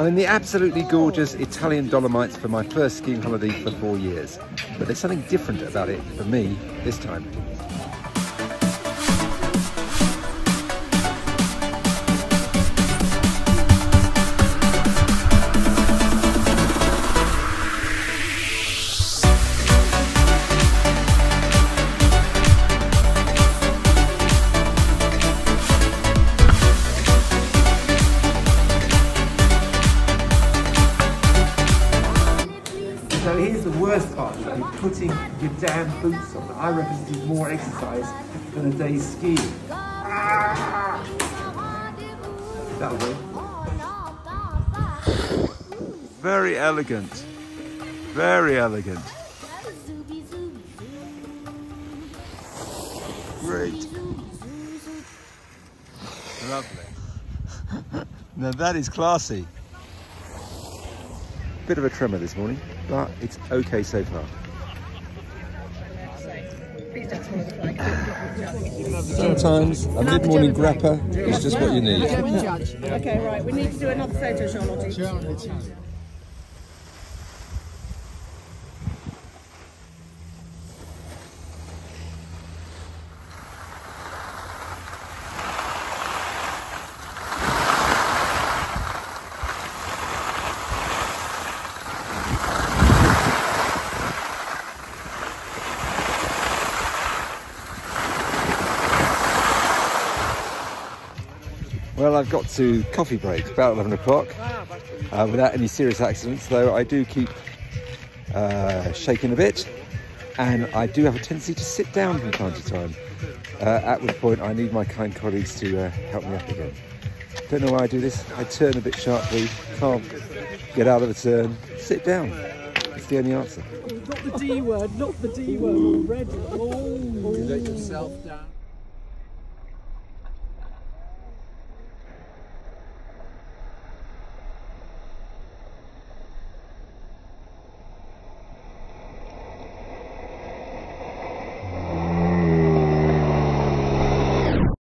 I'm in the absolutely gorgeous Italian Dolomites for my first skiing holiday for four years. But there's something different about it for me this time. So here's the worst part of it, putting your damn boots on. I reckon this is more exercise than a day's skiing. Ah! That'll do. Very elegant. Very elegant. Great. Lovely. now that is classy. Bit of a tremor this morning, but it's okay so far. Sometimes a mid-morning grappa is just what you need. Okay, right. We need to do another photo, Charlotte. Well, I've got to coffee break about 11 o'clock uh, without any serious accidents, though I do keep uh, shaking a bit and I do have a tendency to sit down from time to time, uh, at which point I need my kind colleagues to uh, help me up again. Don't know why I do this. I turn a bit sharply, can't get out of the turn, sit down. It's the only answer. Not the D word, not the D word already. Oh. You let yourself down.